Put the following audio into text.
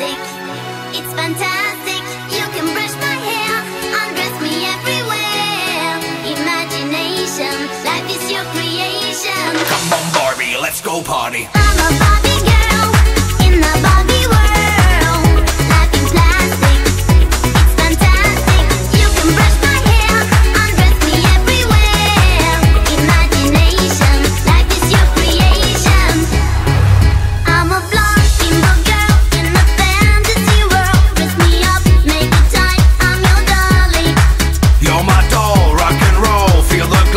in plastic. It's fantastic. You can brush my hair, undress me everywhere. Imagination, life is your creation. Come on, Barbie, let's go party. I'm a Barbie. soul, rock and roll, feel the